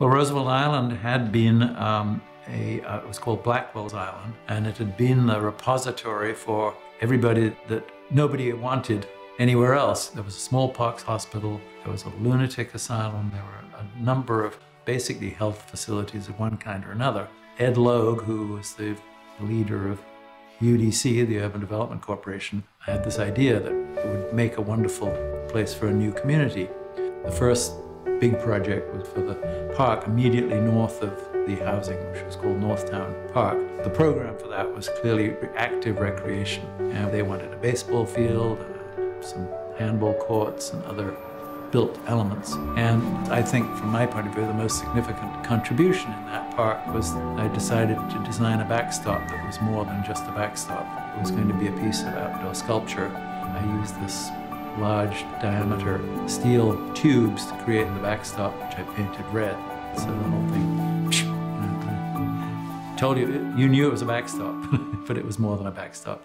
Well, Roosevelt Island had been um, a, uh, it was called Blackwell's Island, and it had been the repository for everybody that nobody wanted anywhere else. There was a smallpox hospital, there was a lunatic asylum, there were a number of basically health facilities of one kind or another. Ed Logue, who was the leader of UDC, the Urban Development Corporation, had this idea that it would make a wonderful place for a new community. The first big project was for the park immediately north of the housing, which was called Northtown Park. The program for that was clearly active recreation. And they wanted a baseball field, uh, some handball courts, and other built elements. And I think, from my point of view, the most significant contribution in that park was I decided to design a backstop that was more than just a backstop. It was going to be a piece of outdoor sculpture. I used this large diameter steel tubes to create the backstop, which I painted red. So the whole thing, you know, mm-hmm. told you, you knew it was a backstop, but it was more than a backstop.